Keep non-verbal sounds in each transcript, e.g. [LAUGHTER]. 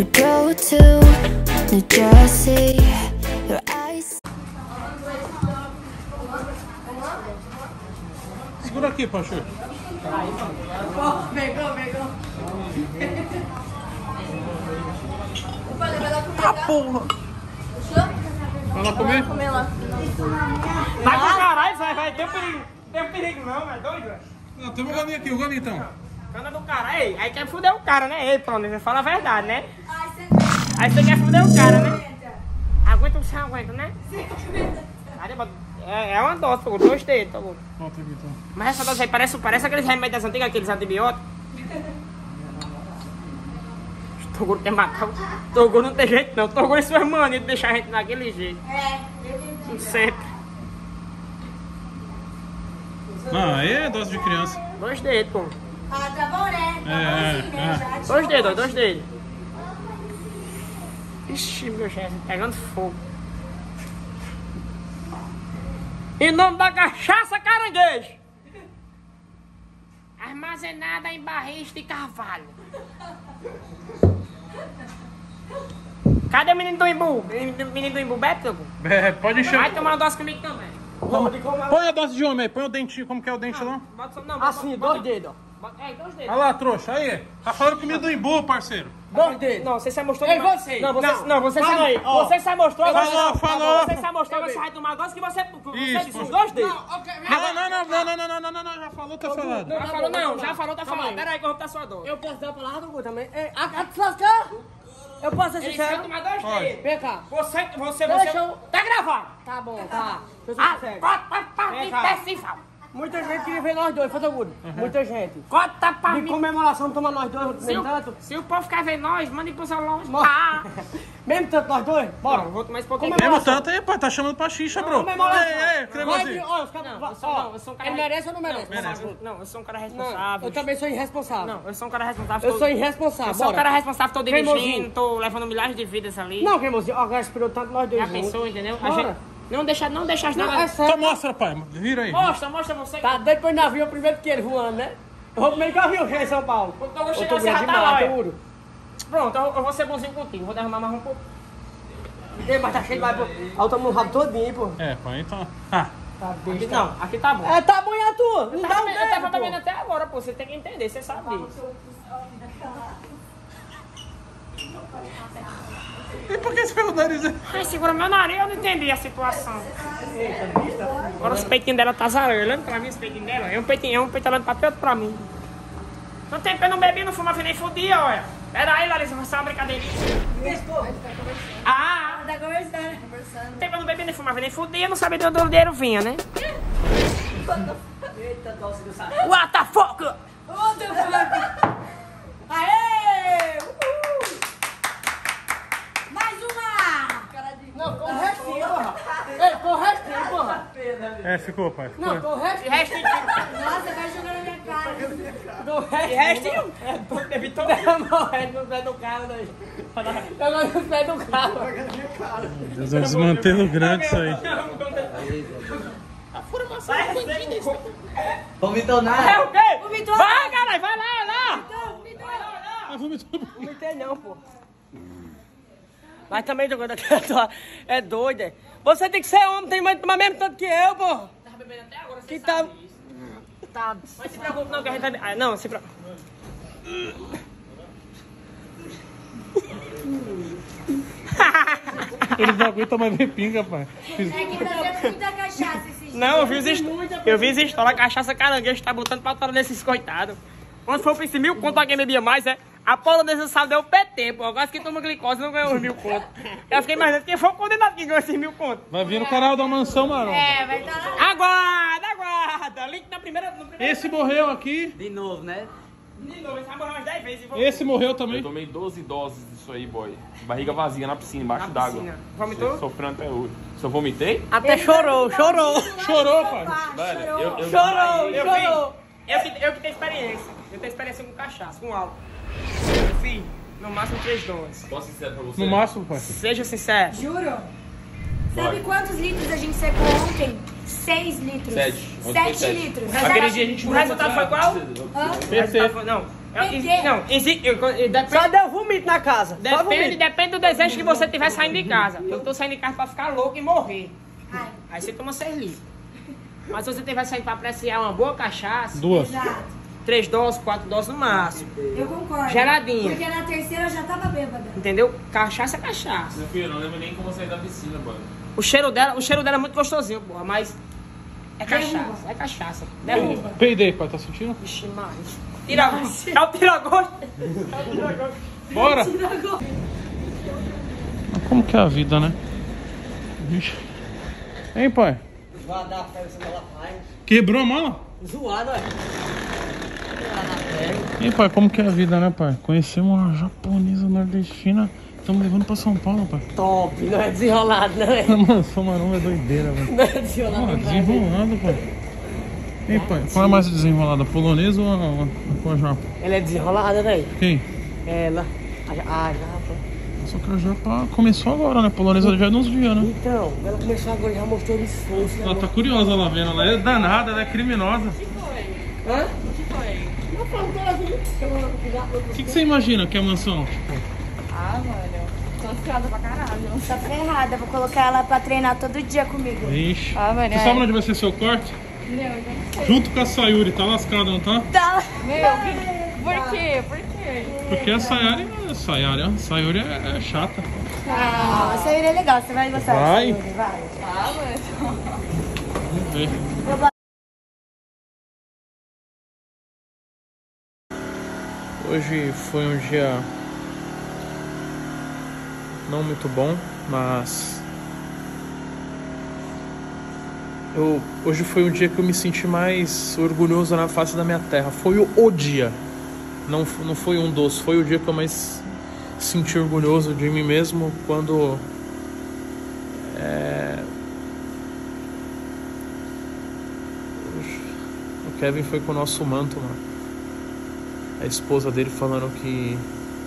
We drove to New Jersey. Your eyes. Segura aqui, Pachu. Pegou, pegou. Tá porra! Vai lá comer? Vai pro caralho, vai, vai. Tem um perigo. Tem um perigo não, é doido, velho. Não, tem um galinho aqui, o galinho então. Cana do cara. Ei, aí quer fuder o cara, né? Ei, pronto, você fala a verdade, né? Aí você quer fuder o cara, né? Aguenta o que você aguenta, né? É, é uma dose, pô, dois dedos, tá então. Mas essa dose aí parece, parece aqueles remédios antigos, aqueles antibióticos. Toguro quer matar o... Toguro não tem jeito não. Toguro é sua mania de deixar a gente daquele jeito. É, Sempre. Não, aí é dose de criança. Dois dedos, pô. Ah, tá bom, né? Tá É, bom assim, né? é. Dois dedos, dois dedos. Ixi, meu chefe, pegando fogo. Em nome da cachaça caranguejo. Armazenada em barris de carvalho. Cadê o menino do Imbu? Menino menino do Imbu, Beto? É, pode encher. Vai tomar uma dose comigo também. Põe a dose de homem aí, põe o dentinho, como que é o dente lá? Bota não, Assim, bota- dois dedos, ó. É, dois dedos. Olha lá, trouxa, aí. Tá falando comigo do embu, parceiro. Dois dedos. Não, você se mostrou. Ei, você! Não, você, Não, não, você, se, aí, ó. você se mostrou. Falou, falou. Você se mostrou, você vai tomar dose que você, você Isso, disse os dois dedos. Não, não, não, não, não, não, não, não, não, não, já falou, tá falado. Já falou, não, já falou, tá falando. Pera aí que eu vou botar sua dose. Eu posso dar a palavra do também. Ei, a, a? Eu posso ser Ele vai tomar dois dedos. Vem cá. Você, você, Deixa você. eu- Tá gravado. Tá bom, tá. Eu Ah, ser sincero. Corta pra Vem mim, cá. Muita gente queria ver nós dois, Fotogudo. Muita gente. Corta pra De mim. comemoração, tomar nós dois, Se mesmo o, tanto. se o povo quer ver nós, mande pro salão. Ah. [LAUGHS] Mesmo tanto nós dois? Bora. Não, vou tomar esse pouquinho. Mesmo tanto aí, pô, tá chamando pra xixa, bro. Comemoração. Ei, ei, cremosinho. ó, os caras- Não, eu sou- não, eu sou um cara- Ele merece ou não merece? Não, Não, eu sou um cara Não, responsável. eu também sou irresponsável. Não, eu sou um cara responsável. Eu tô- sou irresponsável. Eu sou um cara responsável, tô dirigindo, tô levando milhares de vidas ali. Não, cremosinho, ó, agora esperou tanto nós dois Já juntos. pensou, entendeu? A Bora. Não deixa, não deixa as Não, é sério. Então mostra, pai. Vira aí. Mostra, mostra você. Tá doido pro navio primeiro que ele voando, né? Eu vou primeiro que eu vi o em São Paulo. Quando eu vou Eu chegar, você já tá lá, duro. Pronto, eu, eu vou ser bonzinho contigo. Vou derramar mais um pouco. Ei, Mas tá cheio de vai, pô. Aí eu tomo no rabo todinho, pô. É, pai, então. Ah, Tá Aqui, não, aqui tá bom. É, tá bom e a tua? Não Eu dá tava, um eu tava bebendo pô. até agora, pô. Você tem que entender, você sabe disso. E por que você o nariz? Ai, segura meu nariz, eu não entendi a situação. Agora os peitinhos dela tá olhando pra mim, os peitinhos dela. É um peitinho, é um peito olhando pra tanto pra mim. Não tem pena, não bebi, não fumava nem fudia, olha. Pera aí, Larissa, vai ser uma brincadeirinha. Ah, Tá conversando. não tem pena, não bebi, nem fumava nem fudia, não sabia de onde o dinheiro vinha, né? What the fuck? resto ficou, pai? Ficou. Não, o resto. O resto é Nossa, vai jogar na minha cara. Do resto. O resto é é Vitor. Não, é no pé do carro. Né, eu não no pé do carro. Deus, vamos grande isso aí. A fura maçã é bandida. É o quê? Vomitou. Vai, caralho, vai lá, lá. Vomitou, vomitou. Vomitou não, pô. Mas também jogando aqui é doido, é. Você tem que ser homem, tem mais tomar mesmo tanto que eu, pô. Tava bebendo até agora, Que tá... Tá... Mas se preocupe não, que a gente vai... Ah, não, se preocupe. [LAUGHS] Ele não aguenta mais ver pinga, pai. É que tá muita cachaça esses dias. Não, eu vi os histó- eu vi as histórias, a cachaça caranguejo tá botando pra fora desses coitados. Quando for pra esse mil conto, alguém bebia mais, é? A Paula desse sábado deu PT, pô. Agora que toma glicose não ganhou os mil contos. Eu fiquei imaginando quem foi o condenado que ganhou esses mil contos. Vai vir no canal da Mansão Marrom. É, vai estar lá. Aguarda, aguarda. Link na primeira... No primeiro... Esse morreu aqui. De novo, né? De novo, esse vai morrer umas 10 vezes. vou- Esse morreu Eu também. tomei 12 doses disso aí, boy. Barriga vazia na piscina, embaixo d'água. Vomitou? Sofrendo até hoje. Se eu vomitei? Até chorou, chorou. [LAUGHS] Chorou, pai. Velho, eu, eu Chorou, Eu chorou. vi. Eu que, eu que tenho experiência. Eu tenho experiência com cachaça, com álcool. Fiz no máximo três doses. Posso ser sincero pra você? No máximo, pai. Seja sincero. Juro? Sabe quantos litros a gente secou ontem? 6 litros. Sete. Ontem foi 7 sete. litros. Aquele dia a gente O resultado foi qual? Hã? Não. Peguei. não, exi- eu- eu- depende, Só deu vomito na casa. Depende, depende do desejo que você tiver saindo de casa. Eu tô saindo de casa pra ficar louco e morrer. Ai, Aí você toma seis litros. Mas se você tiver saindo pra apreciar uma boa cachaça, Duas. exato. Três doses, quatro doses no máximo. Eu concordo. Geladinha. Porque na terceira eu já tava bêbada. Entendeu? Cachaça é cachaça. Meu filho, eu não lembro nem como sair da piscina, mano. O cheiro dela, o cheiro dela é muito gostosinho, porra, mas é cachaça, é cachaça. Derruba. Peidei, pai, tá sentindo? Vixe, mais. Tira, é o tira-gosto. Bora! Como que é a vida, né? Vixe. Hein, pai? Quebrou a mala? Zoado, é. Hein, pai, como que é a vida, né, pai? Conhecemos uma japonesa nordestina. Estamos levando pra São Paulo, pai. Top, não é desenrolado, não é? [LAUGHS] Mano, sua maromba é doideira, velho. Não é desenrolado. Pô, desenrolado, pai. Hein, pai, qual é mais desenrolada? Polonesa ou a, a, a japa? Ela é desenrolada, velho. Quem? Ela. A, a, a japa. Só que a japa começou agora, né? Polonesa já é de uns dias, né? Então, ela começou agora, já mostrou o esforço. né? Ela tá curiosa lá vendo. Ela é danada, ela é criminosa. Hã? O que, que você imagina que é a mansão? Tá ferrada, vou colocar ela pra treinar todo dia comigo. Ixi. Ah, mano, Você é. sabe onde vai ser seu corte? Não, Junto com a Sayuri, tá lascada, não tá? Tá. Meu, por quê? Por quê? Porque a Sayuri, a Sayuri, a Sayuri é, é chata. Ah, essa é legal, você vai gostar Vai. dessa, Yuri, vai. Ah, mano. Vamos ver. Hoje foi um dia não muito bom, mas eu hoje foi um dia que eu me senti mais orgulhoso na face da minha terra. Foi o, o dia. Não, não foi um dos, foi o dia que eu mais senti orgulhoso de mim mesmo quando é, o Kevin foi com o nosso manto, mano. A esposa dele falando que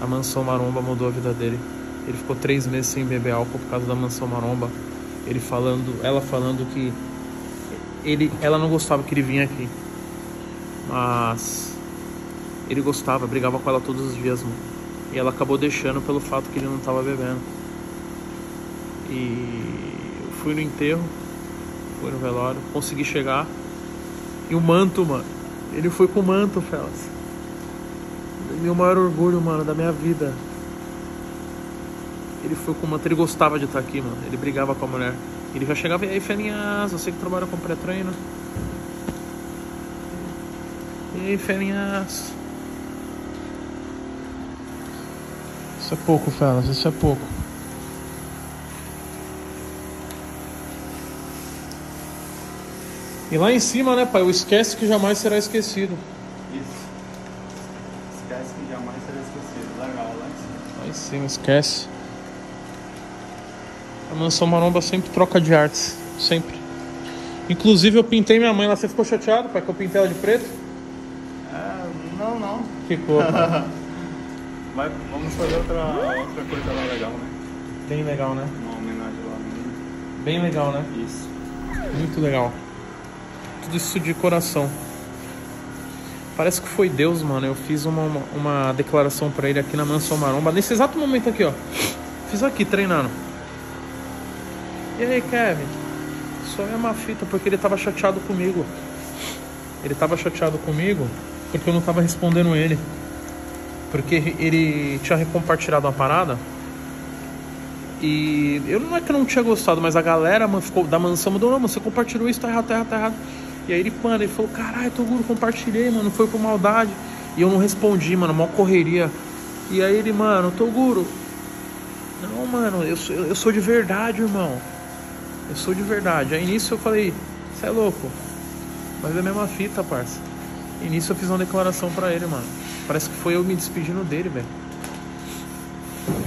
a mansão maromba mudou a vida dele. Ele ficou três meses sem beber álcool por causa da mansão maromba. Ele falando, ela falando que ele, ela não gostava que ele vinha aqui, mas ele gostava, brigava com ela todos os dias, mano. E ela acabou deixando pelo fato que ele não tava bebendo. E eu fui no enterro, fui no velório, consegui chegar. E o manto, mano. Ele foi com o manto, Felas. Meu maior orgulho, mano, da minha vida. Ele foi com o manto, ele gostava de estar aqui, mano. Ele brigava com a mulher. Ele já chegava e aí, Felinhas, você que trabalha com pré-treino. E aí, Felinhas. Isso é pouco, Felas, isso é pouco. E lá em cima, né, pai? O esquece que jamais será esquecido. Isso. Esquece que jamais será esquecido. Legal, lá em cima, esquece. A mansão maromba sempre troca de artes. Sempre. Inclusive eu pintei minha mãe lá. Você ficou chateado, pai, que eu pintei ela de preto? É, não, não. Ficou. pai. [LAUGHS] Vai, vamos fazer outra, outra coisa lá legal, né? Bem legal, né? Uma homenagem lá no Bem legal, né? Isso. Muito legal. Tudo isso de coração. Parece que foi Deus, mano. Eu fiz uma, uma, uma declaração pra ele aqui na Mansão Maromba. Nesse exato momento aqui, ó. Fiz aqui, treinando. E aí, Kevin? Só é uma fita porque ele tava chateado comigo. Ele tava chateado comigo porque eu não tava respondendo ele. Porque ele tinha recompartilhado uma parada. E eu não é que eu não tinha gostado, mas a galera ficou da mansão mandou, não, você compartilhou isso, tá errado, tá errado, tá errado. E aí ele, mano, ele falou, caralho, Toguro, compartilhei, mano, foi por maldade. E eu não respondi, mano, mó correria. E aí ele, mano, Toguro, não, mano, eu sou, eu sou de verdade, irmão. Eu sou de verdade. Aí nisso eu falei, você é louco. Mas é a mesma fita, parça. E nisso eu fiz uma declaração pra ele, mano. Parece que foi eu me despedindo dele, velho.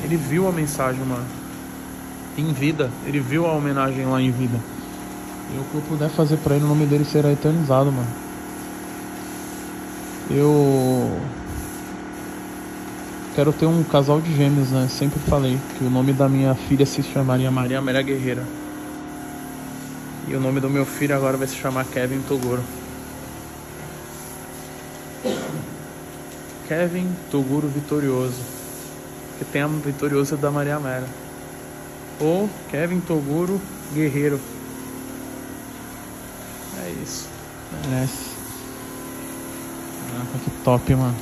Ele viu a mensagem, mano. Em vida. Ele viu a homenagem lá em vida. E o que eu puder fazer pra ele, o nome dele será eternizado, mano. Eu. Quero ter um casal de gêmeos, né? Sempre falei que o nome da minha filha se chamaria Maria Amélia Guerreira. E o nome do meu filho agora vai se chamar Kevin Togoro. Kevin Toguro Vitorioso. Que tem a Vitoriosa da Maria Mera. Ou Kevin Toguro Guerreiro. É isso. Merece. Caraca, que top, mano.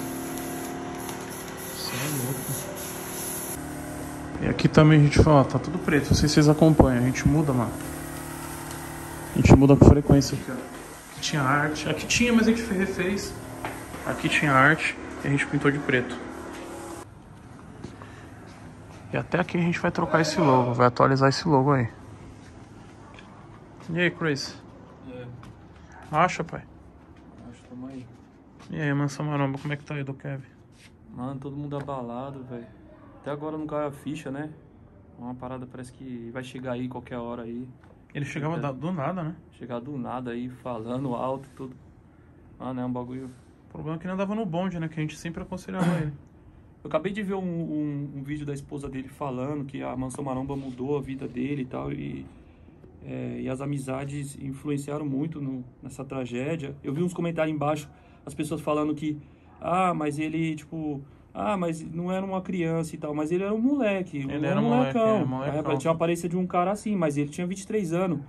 Isso é louco. E aqui também a gente fala, tá tudo preto, não sei se vocês acompanham, a gente muda, mano. A gente muda com frequência aqui, ó. Aqui tinha arte, aqui tinha, mas a gente refez. Aqui tinha arte e a gente pintou de preto. E até aqui a gente vai trocar esse logo, vai atualizar esse logo aí. E aí, Chris? Acha, pai? Acho tamo aí. E aí, Mansão Maromba, como é que tá aí do Kevin? Mano, todo mundo abalado, velho. Até agora não caiu a ficha, né? Uma parada parece que vai chegar aí qualquer hora aí. Ele chegava do nada, né? Chegar do nada aí, falando alto e tudo. Mano, é um bagulho. O problema é que ele andava no bonde, né? Que a gente sempre aconselhava ele. [COUGHS] Eu acabei de ver um, um- um vídeo da esposa dele falando que a Mansão Maromba mudou a vida dele e tal. E, é, e as amizades influenciaram muito no- nessa tragédia. Eu vi uns comentários embaixo, as pessoas falando que, ah, mas ele, tipo, ah, mas não era uma criança e tal, mas ele era um moleque. Ele era um moleque, molecão. é, molecão. Tinha a aparência de um cara assim, mas ele tinha 23 anos.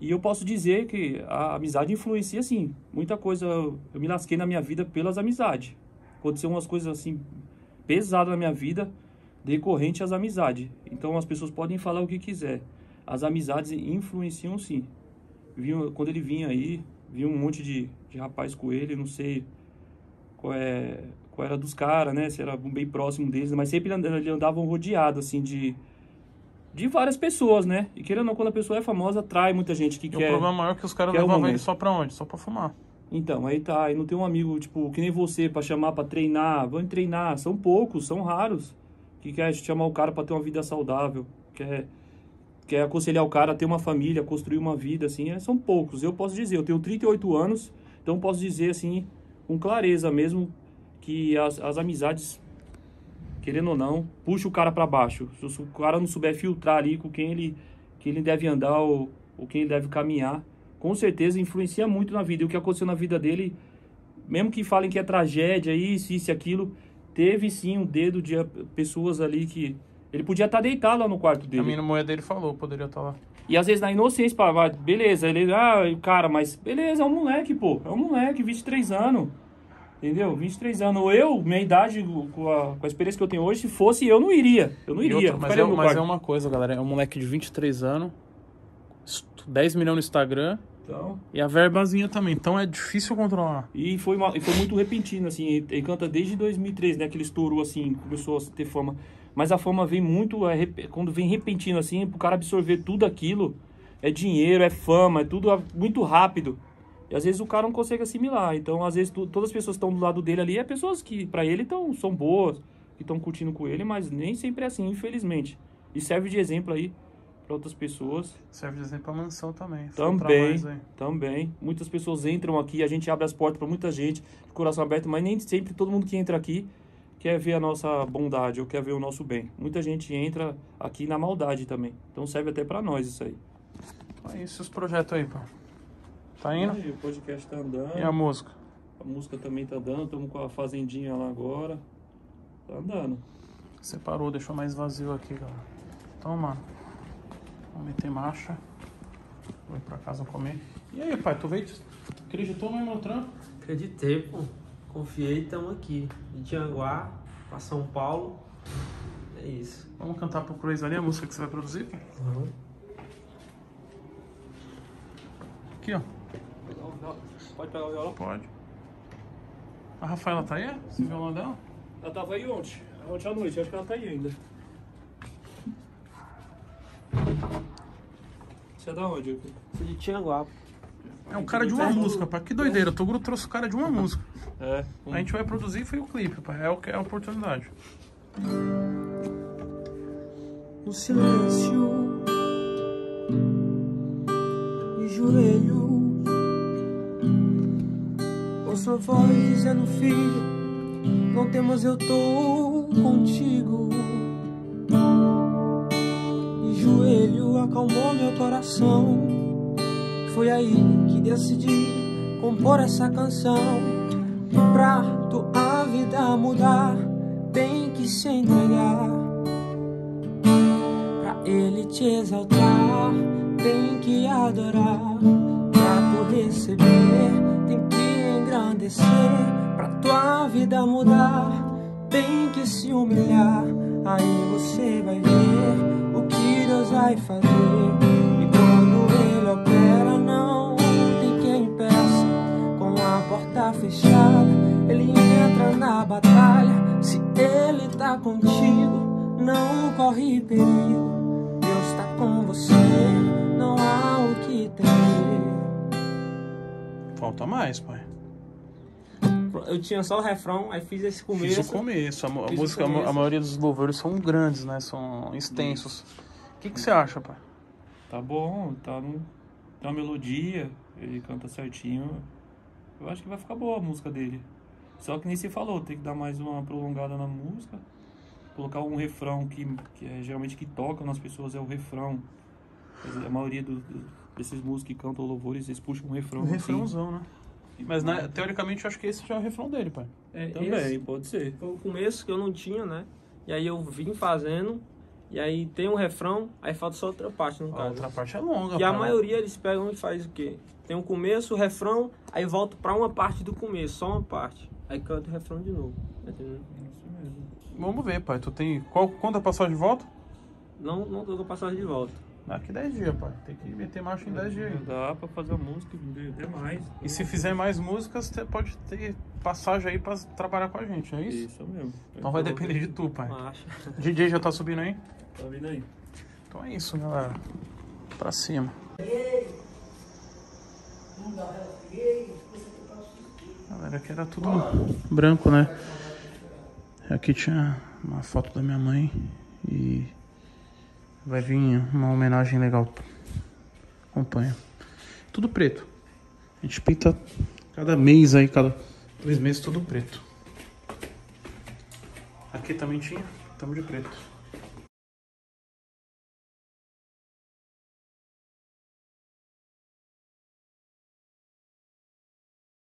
E eu posso dizer que a amizade influencia, assim, muita coisa. Eu me lasquei na minha vida pelas amizades. Aconteceu umas coisas, assim, pesadas na minha vida, decorrente às amizades. Então as pessoas podem falar o que quiser. As amizades influenciam, sim. Vinha, quando ele vinha aí, vinha um monte de, de rapaz com ele, não sei qual, é, qual era dos caras, né? Se era bem próximo deles, mas sempre ele andava, ele andava rodeado, assim, de, de várias pessoas, né? E querendo ou não, quando a pessoa é famosa, atrai muita gente que E quer... o problema maior é que os caras levavam ele só pra onde? Só pra fumar. Então, aí tá, aí não tem um amigo, tipo, que nem você, pra chamar pra treinar, vamos treinar, são poucos, são raros, que quer chamar o cara pra ter uma vida saudável, quer, quer aconselhar o cara a ter uma família, construir uma vida, assim, é, são poucos. Eu posso dizer, eu tenho 38 anos, então posso dizer, assim, com clareza mesmo, que as, as amizades, querendo ou não, puxa o cara pra baixo. Se o cara não souber filtrar ali com quem ele, que ele deve andar ou, ou quem ele deve caminhar, com certeza influencia muito na vida. E o que aconteceu na vida dele, mesmo que falem que é tragédia, isso, isso e aquilo, teve sim um dedo de a- pessoas ali que. Ele podia estar deitado lá no quarto A dele. mina mulher dele falou, poderia estar lá. E às vezes na inocência, pá, beleza, ele, ah, cara, mas beleza, é um moleque, pô, é um moleque, 23 anos. Entendeu? 23 anos. Eu, minha idade, com a, com a experiência que eu tenho hoje, se fosse eu, não iria. Eu não iria. outra, eu mas é, mas é uma coisa, galera. É um moleque de 23 anos, estu- 10 milhões no Instagram Então, e a verbazinha também. Então é difícil controlar. E foi, uma- e foi muito repentino, assim. Ele, canta desde 2013, né? Que ele estourou, assim, começou a ter fama. Mas a fama vem muito, é, quando vem repentino, assim, pro cara absorver tudo aquilo, é dinheiro, é fama, é tudo muito rápido. E às vezes o cara não consegue assimilar. Então, às vezes, tu- todas as pessoas que estão do lado dele ali, é pessoas que, pra ele, tão, são boas, que estão curtindo com ele, mas nem sempre é assim, infelizmente. E serve de exemplo aí pra outras pessoas. Serve de exemplo pra mansão também. Também, também. Muitas pessoas entram aqui, a gente abre as portas para muita gente, de coração aberto, mas nem sempre todo mundo que entra aqui quer ver a nossa bondade ou quer ver o nosso bem. Muita gente entra aqui na maldade também. Então serve até para nós isso aí. Então é isso, os projetos aí, pô. Tá indo? Aí, o podcast tá andando. E a música? A música também tá dando, estamos com a fazendinha lá agora. Tá andando. Separou, deixou mais vazio aqui, galera. Então, mano. Vamos meter marcha. Vou ir pra casa comer. E aí, pai, tu veio? Acreditou no meu trampo? Acreditei, pô. Confiei, estamos aqui. De Tianguá pra São Paulo. É isso. Vamos cantar pro Crazy ali a música que você vai produzir? Vamos. Aqui, ó. Pode pegar o violão? Pode. A Rafaela tá aí? Esse violão dela? Ela tava aí ontem. Ontem à noite, acho que ela tá aí ainda. Você é da onde? Sou de Tianguá. É um cara de uma música, pai. Que doideira. O Toguro trouxe o cara de uma música. É. A gente vai produzir e foi o clipe, pai. É o que é a oportunidade. no silêncio de joelhos. Ouço a voz dizendo, filho, não temas, eu tô contigo. De joelho acalmou meu coração. Foi aí que decidi compor essa canção pra tua vida mudar, tem que se entregar. Pra ele te exaltar, tem que adorar. Pra tu receber, tem que engrandecer. Pra tua vida mudar, tem que se humilhar. Aí você vai ver o que Deus vai fazer. Porta fechada, ele entra na batalha. Se ele tá contigo, não corre perigo. Deus tá com você, não há o que temer. Falta mais, pai. Eu tinha só o refrão, aí fiz esse Fiz começo. o começo. A, a Fiz o música, a mo- a começo. maioria dos louvores são grandes, né? São extensos. O que, que você acha, pai? Tá bom, tá no, tem uma melodia, ele canta certinho. Eu acho que vai ficar boa a música dele. Só que nem se falou, tem que dar mais uma prolongada na música. Colocar um refrão que, que é geralmente que toca nas pessoas é o refrão. A maioria do- do- desses músicos que cantam louvores, eles puxam um refrão. Um assim. refrãozão, né? Mas né, teoricamente eu acho que esse já é o refrão dele, pai. É, Também, pode ser. Foi o começo que eu não tinha, né? E aí eu vim fazendo, e aí tem um refrão, aí falta só outra parte no A caso. outra parte é longa, E a maioria eles pegam e faz o quê? Tem um começo, o refrão, aí volta pra uma parte do começo, só uma parte. Aí canta o refrão de novo. tá mesmo. Vamos ver, pai. Tu tem. Qual, quanto a passagem de volta? Não, não tô com a passagem de volta. Daqui 10 dias, pai. Tem que meter marcha em 10 dias aí. Dá pra fazer a música e até mais. E se fizer mais músicas, você pode ter passagem aí pra trabalhar com a gente, não é isso? Isso mesmo. Então vai depender de tu, pai. Marcha. [LAUGHS] DJ já tá subindo aí? Tá vindo aí. Então é isso, galera. Pra cima. Galera, aqui era tudo branco, né? Aqui tinha uma foto da minha mãe e vai vir uma homenagem legal. Acompanha. Tudo preto. A gente pinta cada mês aí, cada dois meses, tudo preto. Aqui também tinha, tamo de preto.